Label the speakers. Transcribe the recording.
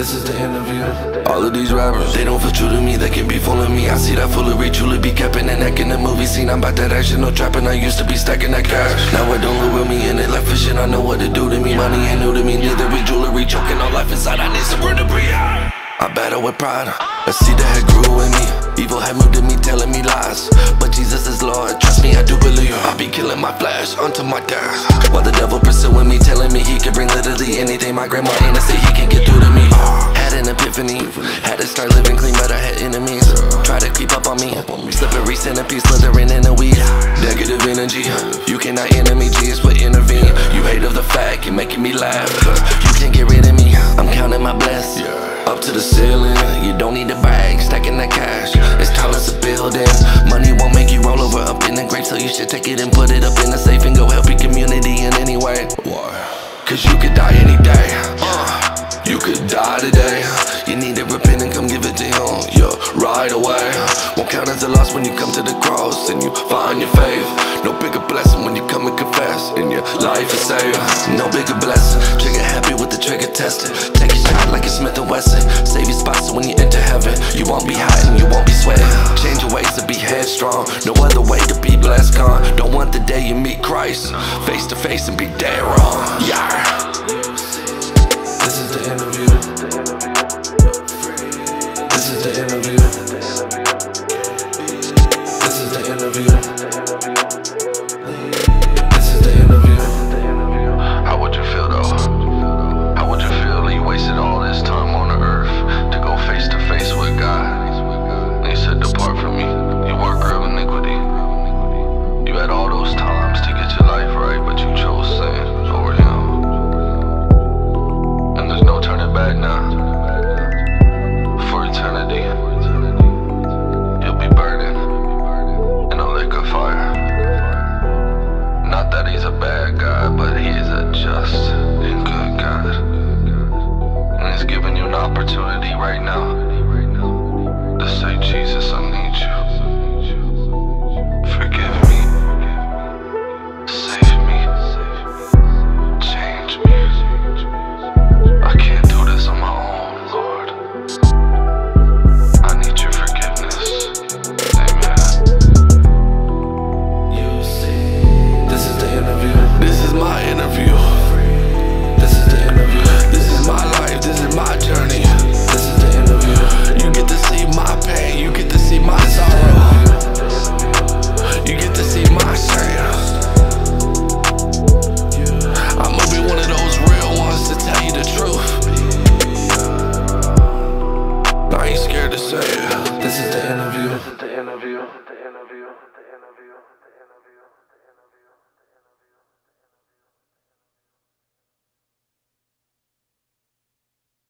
Speaker 1: This is the Innerview. All of these rappers, they don't feel true to me, they can be fooling me. I see that foolery, truly be capping and acting in the movie scene. I'm about that action, no trapping. I used to be stacking that cash. Now I don't lure me in it like fishing. I know what to do to me. Money ain't new to me, neither be jewelry. Choking all life inside, I need some room to breathe. I battle with pride. I see the head grew in me. Evil had moved in me, telling me lies. But Jesus is Lord, trust me, I do believe. I'll be killing my flesh unto my death. While the devil pursuing me, telling me he can bring literally anything. My grandma ain't say he can get through to me. Epiphany, had to start living clean, but I had enemies. Try to creep up on me. Slippery centipede slithering in the weeds. Negative energy, you cannot enemy Jesus, but intervene. You hate of the fact, you're making me laugh. You can't get rid of me, I'm counting my blessings. Up to the ceiling, you don't need to brag, stacking that cash. It's tall as a building. Money won't make you roll over up in the grave, so you should take it and put it up in the safe and go help your community in any way. Why? Cause you could die any day. Loss when you come to the cross and you find your faith. No bigger blessing when you come and confess and your life is saved. No bigger blessing. Trigger happy with the trigger tested. Take a shot like a Smith and Wesson. Save your spots so when you enter heaven, you won't be hiding, you won't be sweating. Change your ways to be headstrong. No other way to be blessed. Gone. Don't want the day you meet Christ face to face and be dead wrong. Yeah. This is the
Speaker 2: Innerview. Right now
Speaker 1: Ain't scared to say it. This is the Innerview. This is the Innerview.